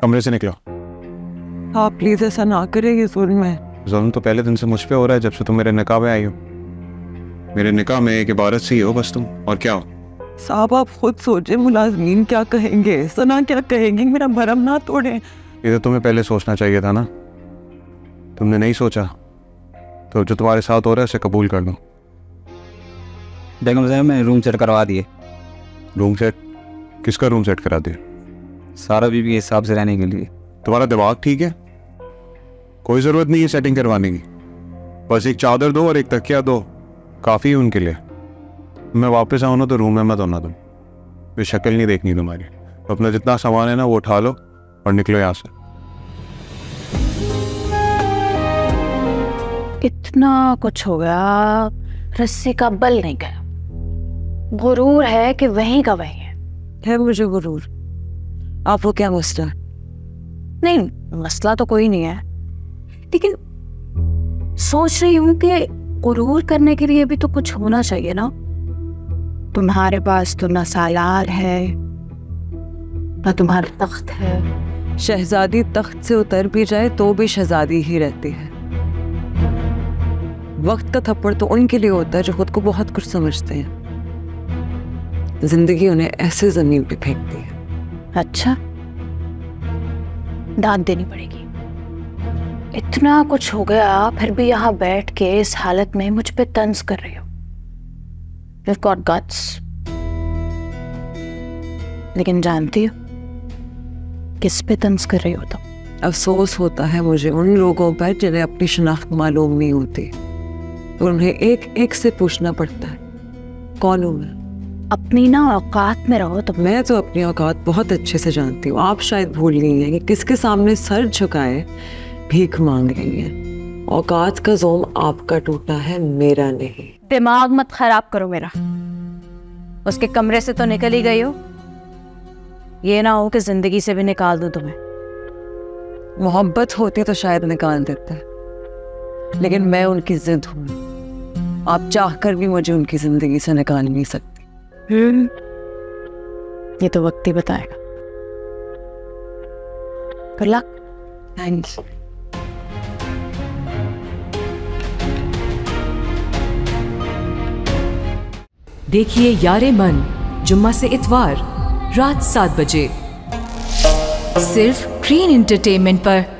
कमरे से निकलो। आप प्लीज़ ऐसा ना करें ये जुल्म है जुल्म तो पहले दिन से मुझ पे हो रहा है जब से तुम मेरे निकाह में आई हो। मेरे निकाह में एक इबारत सी हो बस तुम और क्या हो? साहब आप खुद सोचे मुलाजमीन क्या कहेंगे? सना क्या कहेंगे मेरा भरम ना तोड़े। ये तो तुम्हें पहले सोचना चाहिए था ना? तुमने नहीं सोचा? तो जो तुम्हारे साथ हो रहा है उसे कबूल कर लो। बेगम साहब मैं रूम सेट करवा दिए। Room set? किसका रूम सेट करा दिया सारा बीबी के हिसाब से रहने के लिए। तुम्हारा दिमाग ठीक है? कोई ज़रूरत नहीं है सेटिंग करवाने की। बस एक चादर दो और एक तकिया दो काफ़ी है उनके लिए। मैं वापस आऊँ ना तो रूम में मत होना तुम। फिर शक्ल नहीं देखनी तुम्हारी। तो अपना जितना सामान है ना वो उठा लो और निकलो यहाँ से। इतना कुछ हो गया रस्सी का बल नहीं गया। गुरूर है कि वहीं का वहीं है। है मुझे गुरूर। आप वो क्या मसला नहीं, मसला तो कोई नहीं है। लेकिन सोच रही हूँ कि गुरूर करने के लिए भी तो कुछ होना चाहिए ना? तुम्हारे पास तो ना सालार है, ना तुम्हारा तख्त है। शहजादी तख्त से उतर भी जाए तो भी शहजादी ही रहती है। वक्त का थप्पड़ तो उनके लिए होता है जो खुद को बहुत कुछ समझते हैं। ज़िंदगी उन्हें ऐसे ज़मीन पे फेंकती है। अच्छा? दाद देनी पड़ेगी। इतना कुछ हो गया, फिर भी यहाँ बैठ के इस हालत में मुझ पे तंज कर रही हो। Got guts. लेकिन जानती हो, किस पे तंज कर रही हो तुम? अफसोस होता है मुझे उन लोगों पर जिन्हें अपनी शनाख्त मालूम नहीं होती। उन्हें एक एक से पूछना पड़ता है, कौन हूँ मैं? अपनी ना औकात में रहो तुम मैं तो अपनी औकात बहुत अच्छे से जानती हूँ। आप शायद भूल गई हैं कि किसके सामने सर झुकाए भीख मांग रही हैं। औकात का जोम आपका टूटा है मेरा नहीं। दिमाग मत खराब करो मेरा। उसके कमरे से तो निकल ही गई हो। ये ना हो कि ज़िंदगी से भी निकाल दूँ तुम्हें। मोहब्बत होती तो शायद निकाल देता है। लेकिन मैं उनकी जिद हूँ। आप चाहकर भी मुझे उनकी ज़िंदगी से निकाल नहीं सकती। ये तो वक्त ही बताएगा। देखिए यारे मन, जुम्मा से इतवार, रात सात बजे। सिर्फ़ ग्रीन एंटरटेनमेंट पर।